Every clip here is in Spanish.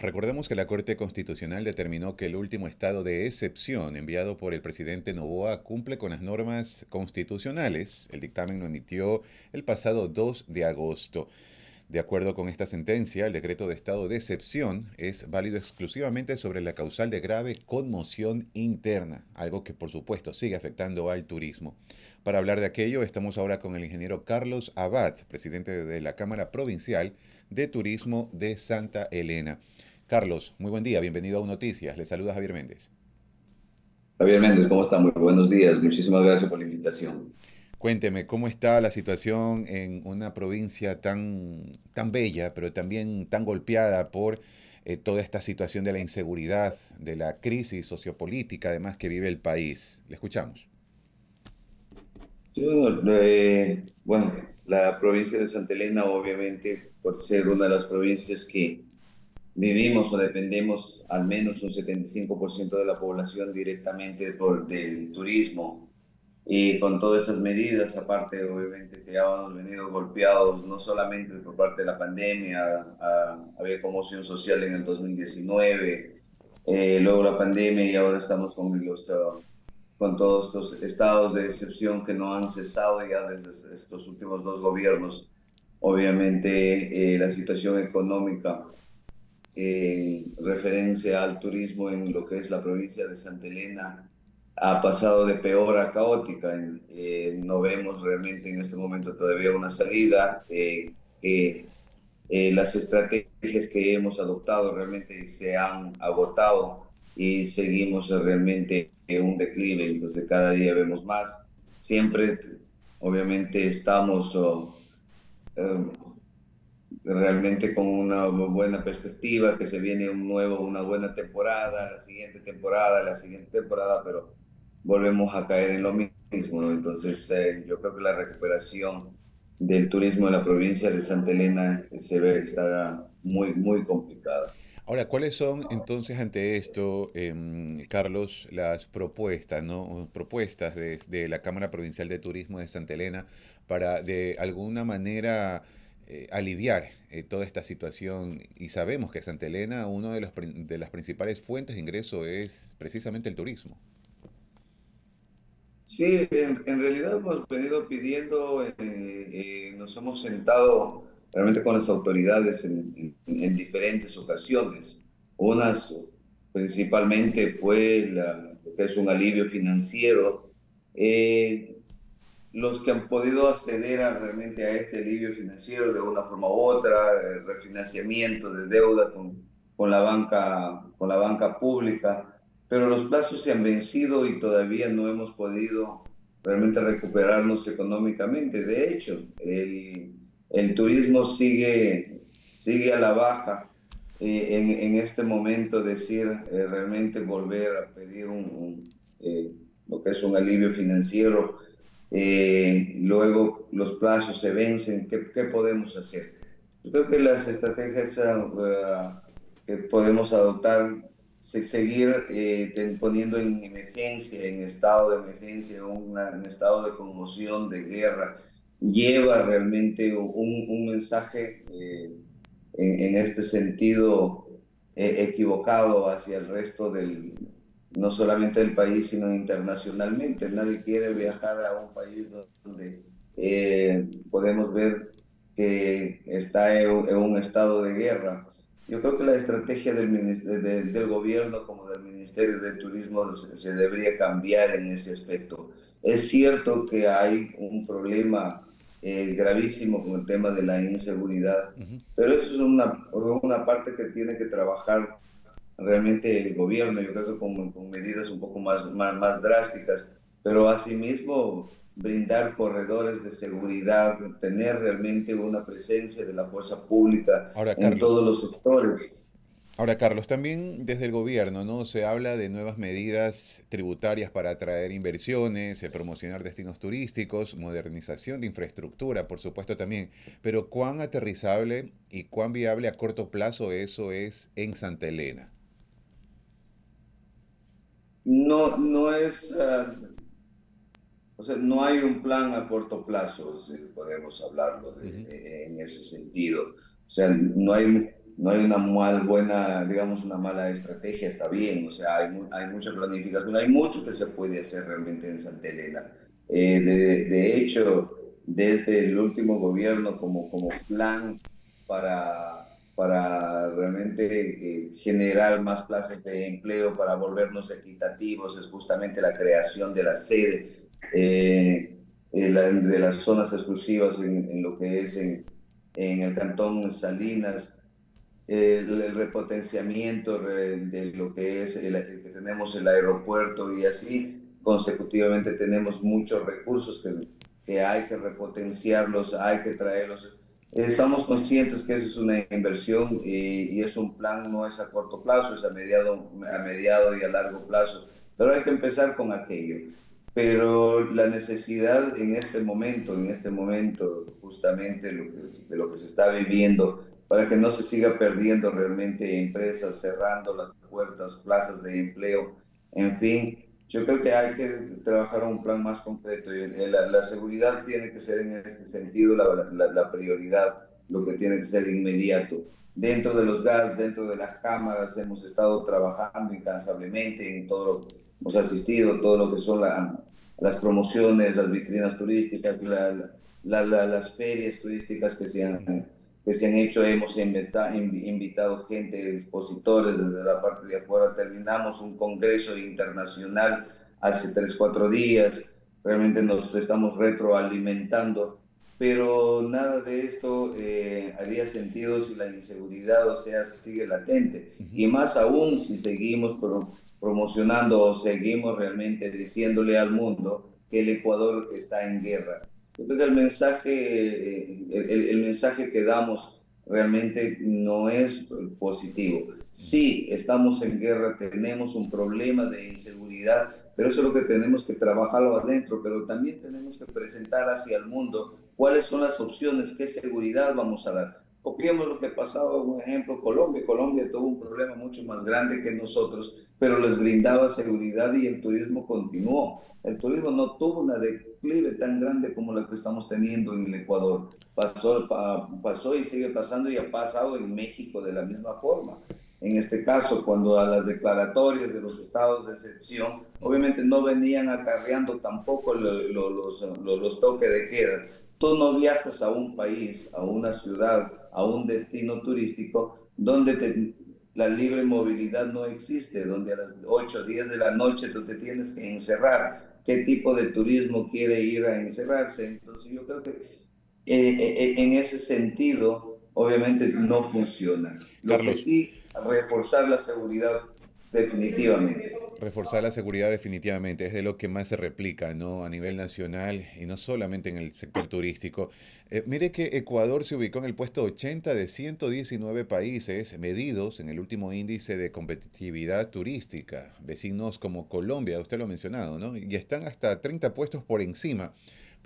Recordemos que la Corte Constitucional determinó que el último estado de excepción enviado por el presidente Novoa cumple con las normas constitucionales. El dictamen lo emitió el pasado 2 de agosto. De acuerdo con esta sentencia, el decreto de estado de excepción es válido exclusivamente sobre la causal de grave conmoción interna, algo que por supuesto sigue afectando al turismo. Para hablar de aquello, estamos ahora con el ingeniero Carlos Abad, presidente de la Cámara Provincial de Turismo de Santa Elena. Carlos, muy buen día, bienvenido a Noticias. Le saluda Javier Méndez. Javier Méndez, ¿cómo está? Muy buenos días. Muchísimas gracias por la invitación. Cuénteme, ¿cómo está la situación en una provincia tan, tan bella, pero también tan golpeada por eh, toda esta situación de la inseguridad, de la crisis sociopolítica, además que vive el país? Le escuchamos. Sí, bueno, eh, bueno, la provincia de Santa Elena, obviamente, por ser una de las provincias que vivimos o dependemos al menos un 75% de la población directamente por, del turismo, y con todas estas medidas, aparte obviamente que ya hemos venido golpeados no solamente por parte de la pandemia, había conmoción social en el 2019, eh, luego la pandemia y ahora estamos con, los, con todos estos estados de excepción que no han cesado ya desde estos últimos dos gobiernos. Obviamente eh, la situación económica en referencia al turismo en lo que es la provincia de Santa Elena ha pasado de peor a caótica. Eh, no vemos realmente en este momento todavía una salida. Eh, eh, las estrategias que hemos adoptado realmente se han agotado y seguimos realmente en un declive. Entonces cada día vemos más. Siempre, obviamente, estamos oh, em, realmente con una buena perspectiva, que se viene un nuevo, una buena temporada, la siguiente temporada, la siguiente temporada, pero volvemos a caer en lo mismo. Entonces, eh, yo creo que la recuperación del turismo en la provincia de Santa Elena se ve está muy, muy complicada. Ahora, ¿cuáles son entonces ante esto, em, Carlos, las propuestas, ¿no? propuestas de, la Cámara Provincial de Turismo de Santa Elena para de alguna manera eh, aliviar eh, toda esta situación? Y sabemos que Santa Elena, una de, de las principales fuentes de ingreso es precisamente el turismo. Sí, en, realidad hemos venido pidiendo, eh, nos hemos sentado realmente con las autoridades en, diferentes ocasiones. Unas principalmente fue la, que es un alivio financiero. Eh, los que han podido acceder a, realmente a este alivio financiero de una forma u otra, refinanciamiento de deuda con, con, la banca, con la banca pública, pero los plazos se han vencido y todavía no hemos podido realmente recuperarnos económicamente. De hecho, el, el turismo sigue, sigue a la baja. Eh, en, en, este momento decir eh, realmente volver a pedir un, eh, lo que es un alivio financiero, luego los plazos se vencen, ¿qué, qué podemos hacer? Yo creo que las estrategias ah, que podemos adoptar seguir eh, poniendo en emergencia, en estado de emergencia, en estado de conmoción, de guerra, lleva realmente un, un mensaje eh, en, este sentido eh, equivocado hacia el resto del, no solamente del país, sino internacionalmente. Nadie quiere viajar a un país donde podemos ver que está en un estado de guerra. Yo creo que la estrategia del, del gobierno como del Ministerio de Turismo se, debería cambiar en ese aspecto. Es cierto que hay un problema eh, gravísimo con el tema de la inseguridad, pero eso es una, una parte que tiene que trabajar realmente el gobierno, yo creo que con, con medidas un poco más, más, más drásticas, pero asimismo brindar corredores de seguridad, tener realmente una presencia de la fuerza pública en todos los sectores. Ahora, Carlos, también desde el gobierno no se habla de nuevas medidas tributarias para atraer inversiones, eh, promocionar destinos turísticos, modernización de infraestructura, por supuesto también. Pero ¿cuán aterrizable y cuán viable a corto plazo eso es en Santa Elena? No, no es, ah, o sea, no hay un plan a corto plazo, podemos hablarlo en ese sentido. O sea, no hay, no hay una mal, buena, digamos, una mala estrategia, está bien, o sea, hay, hay mucha planificación, hay mucho que se puede hacer realmente en Santa Elena. Eh, de, de, hecho, desde el último gobierno como, como plan para, para realmente eh, generar más plazas de empleo, para volvernos equitativos, es justamente la creación de la sede eh, de las zonas exclusivas en, en lo que es en, en el cantón Salinas, el, repotenciamiento de lo que es el, que tenemos el aeropuerto y así consecutivamente tenemos muchos recursos que, que hay que repotenciarlos, hay que traerlos. Estamos conscientes que eso es una inversión y, y, es un plan, no es a corto plazo, es a mediado, a mediado y a largo plazo, pero hay que empezar con aquello. Pero la necesidad en este momento, en este momento justamente de lo que se está viviendo, para que no se siga perdiendo realmente empresas, cerrando las puertas, plazas de empleo, en fin. Yo creo que hay que trabajar un plan más concreto y la, la seguridad tiene que ser en este sentido la, la, la, prioridad, lo que tiene que ser inmediato. Dentro de los gas, dentro de las cámaras, hemos estado trabajando incansablemente en todo lo que hemos asistido, todo lo que son las promociones, las vitrinas turísticas, las ferias turísticas que se han que se han hecho, hemos invitado gente, expositores desde la parte de afuera, terminamos un congreso internacional hace tres, cuatro días, realmente nos estamos retroalimentando, pero nada de esto eh, haría sentido si la inseguridad, o sea, sigue latente, y más aún si seguimos promocionando o seguimos realmente diciéndole al mundo que el Ecuador está en guerra yo creo que el mensaje, el, el, mensaje que damos realmente no es positivo. Sí, estamos en guerra, tenemos un problema de inseguridad, pero eso es lo que tenemos que trabajarlo adentro, pero también tenemos que presentar hacia el mundo cuáles son las opciones, qué seguridad vamos a dar. Copiemos lo que pasaba, un ejemplo, Colombia. Colombia tuvo un problema mucho más grande que nosotros, pero les brindaba seguridad y el turismo continuó. El turismo no tuvo una declive tan grande como la que estamos teniendo en el Ecuador. Pasó, pasó y sigue pasando y ha pasado en México de la misma forma. En este caso, cuando a las declaratorias de los estados de excepción, obviamente no venían acarreando tampoco los, los, los toques de queda. Tú no viajas a un país, a una ciudad, a un destino turístico donde la libre movilidad no existe, donde a las 8 o 10 de la noche tú te tienes que encerrar. ¿Qué tipo de turismo quiere ir a encerrarse? Entonces yo creo que eh, eh, eh, en ese sentido, obviamente no funciona. Lo que sí, reforzar la seguridad definitivamente. Reforzar la seguridad definitivamente es de lo que más se replica ¿no? a nivel nacional y no solamente en el sector turístico. Eh, mire que Ecuador se ubicó en el puesto 80 de 119 países medidos en el último índice de competitividad turística. Vecinos como Colombia, usted lo ha mencionado, ¿no? y están hasta 30 puestos por encima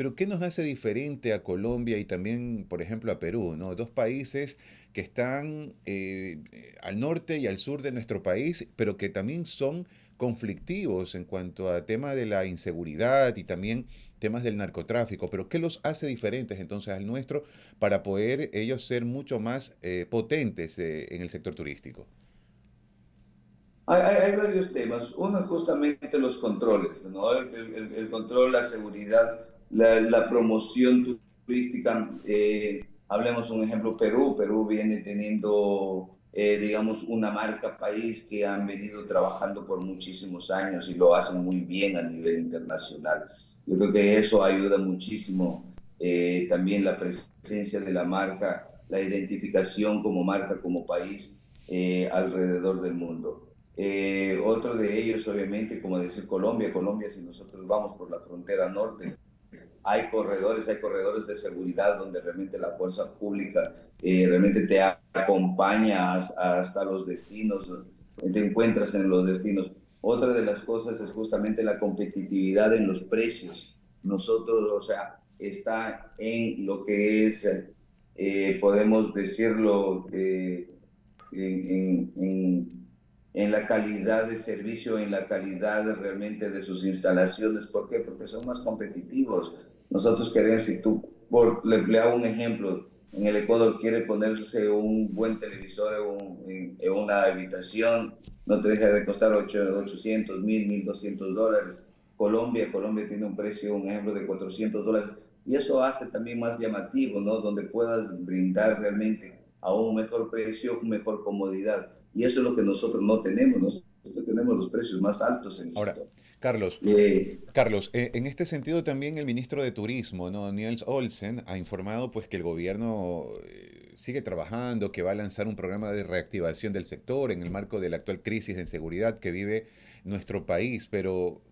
pero ¿qué nos hace diferente a Colombia y también, por ejemplo, a Perú? ¿no? Dos países que están eh, al norte y al sur de nuestro país, pero que también son conflictivos en cuanto a tema de la inseguridad y también temas del narcotráfico. Pero ¿qué los hace diferentes entonces al nuestro para poder ellos ser mucho más eh, potentes eh, en el sector turístico? Hay, varios temas. Uno justamente los controles, ¿no? el, control, la seguridad la, la promoción turística, eh, hablemos un ejemplo, Perú, Perú viene teniendo, eh, digamos, una marca país que han venido trabajando por muchísimos años y lo hacen muy bien a nivel internacional. Yo creo que eso ayuda muchísimo eh, también la presencia de la marca, la identificación como marca, como país alrededor del mundo. otro de ellos, obviamente, como decir Colombia, Colombia, si nosotros vamos por la frontera norte, hay corredores, hay corredores de seguridad donde realmente la fuerza pública eh, realmente te acompaña hasta los destinos, te encuentras en los destinos. Otra de las cosas es justamente la competitividad en los precios. Nosotros, o sea, está en lo que es, eh, podemos decirlo, eh, en, en, en, la calidad de servicio, en la calidad realmente de sus instalaciones. ¿Por qué? Porque son más competitivos nosotros queremos, si tú, por, le, le, hago un ejemplo, en el Ecuador quiere ponerse un buen televisor en, una habitación, no te deja de costar 800, 1000, 1200 dólares. Colombia, Colombia tiene un precio, un ejemplo, de 400 dólares. Y eso hace también más llamativo, ¿no? Donde puedas brindar realmente a un mejor precio, mejor comodidad. Y eso es lo que nosotros no tenemos. Nosotros tenemos los precios más altos en el Ahora, Carlos, eh, Carlos, eh, en este sentido también el ministro de Turismo, ¿no? Niels Olsen, ha informado pues que el gobierno eh, sigue trabajando, que va a lanzar un programa de reactivación del sector en el marco de la actual crisis de inseguridad que vive nuestro país, pero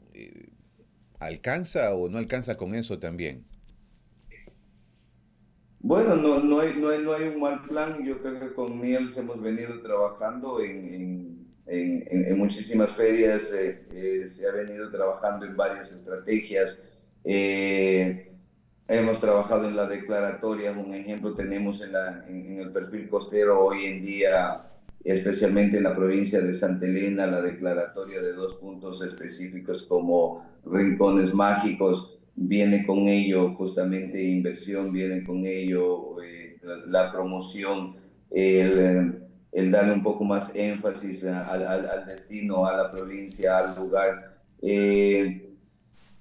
¿alcanza o no alcanza con eso también? Bueno, no, no, hay, no, hay, no hay un mal plan. Yo creo que con Niels hemos venido trabajando en, en, en, muchísimas ferias, eh, eh, se ha venido trabajando en varias estrategias. Eh, hemos trabajado en la declaratoria, un ejemplo tenemos en, la, en, el perfil costero hoy en día, especialmente en la provincia de Santa Elena, la declaratoria de dos puntos específicos como rincones mágicos viene con ello justamente inversión, viene con ello eh, la, promoción, el, el, darle un poco más énfasis al, al, destino, a la provincia, al lugar. Eh,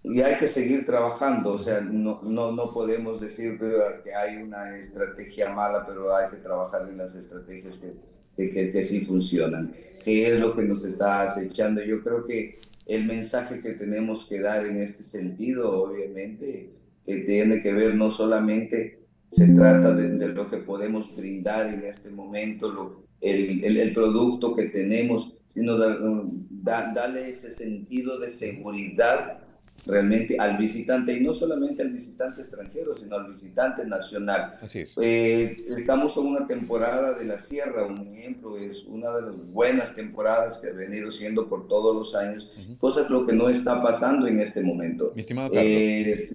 y hay que seguir trabajando, o sea, no, no, no podemos decir que hay una estrategia mala, pero hay que trabajar en las estrategias que, que, que sí funcionan. ¿Qué es lo que nos está acechando? Yo creo que el mensaje que tenemos que dar en este sentido, obviamente, que tiene que ver no solamente se trata de, lo que podemos brindar en este momento, lo, el, el, producto que tenemos, sino darle ese sentido de seguridad realmente al visitante y no solamente al visitante extranjero, sino al visitante nacional. Así es. Eh, estamos en una temporada de la sierra, un ejemplo, es una de las buenas temporadas que ha venido siendo por todos los años, cosa lo que no está pasando en este momento. Mi estimado Carlos. Eh,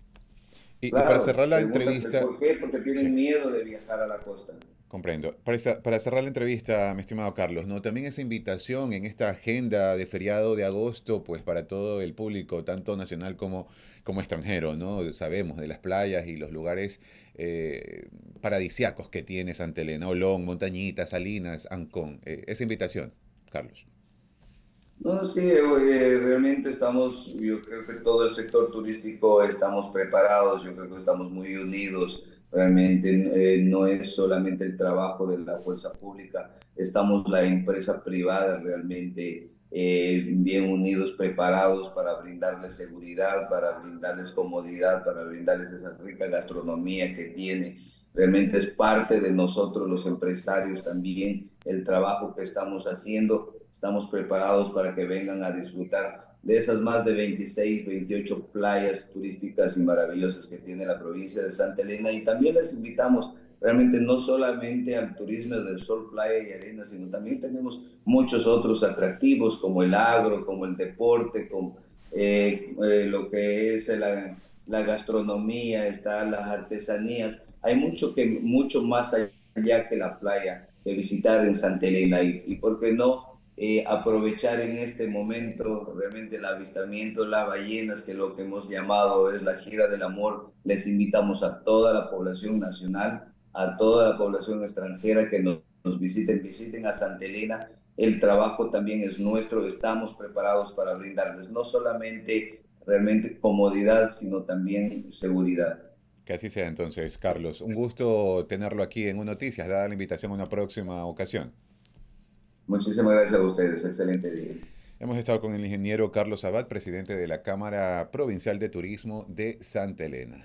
y, para cerrar la entrevista... ¿Por qué? Porque tienen miedo de viajar a la costa. Comprendo. Para, cerrar la entrevista, mi estimado Carlos, ¿no? También esa invitación en esta agenda de feriado de agosto, pues para todo el público, tanto nacional como, como extranjero, ¿no? Sabemos de las playas y los lugares eh, paradisiacos que tiene Santa Elena, Olón, Montañitas, Salinas, Ancón. Eh, esa invitación, Carlos. No, sí, eh, realmente estamos, yo creo que todo el sector turístico estamos preparados, yo creo que estamos muy unidos Realmente eh, no es solamente el trabajo de la fuerza pública, estamos la empresa privada realmente eh, bien unidos, preparados para brindarles seguridad, para brindarles comodidad, para brindarles esa rica gastronomía que tiene. Realmente es parte de nosotros los empresarios también el trabajo que estamos haciendo. Estamos preparados para que vengan a disfrutar de esas más de 26, 28 playas turísticas y maravillosas que tiene la provincia de Santa Elena. Y también les invitamos realmente no solamente al turismo del sol, playa y arena, sino también tenemos muchos otros atractivos como el agro, como el deporte, como eh, eh, lo que es la, gastronomía, están las artesanías. Hay mucho, que, mucho más allá que la playa de visitar en Santa Elena y, y por qué no eh, aprovechar en este momento realmente el avistamiento, las ballenas, que lo que hemos llamado es la gira del amor. Les invitamos a toda la población nacional, a toda la población extranjera que nos, nos visiten, visiten a Santa Elena. El trabajo también es nuestro, estamos preparados para brindarles no solamente realmente comodidad, sino también seguridad. Que así sea entonces, Carlos. Un gusto tenerlo aquí en Noticias, dada la invitación a una próxima ocasión. Muchísimas gracias a ustedes. Excelente día. Hemos estado con el ingeniero Carlos Abad, presidente de la Cámara Provincial de Turismo de Santa Elena.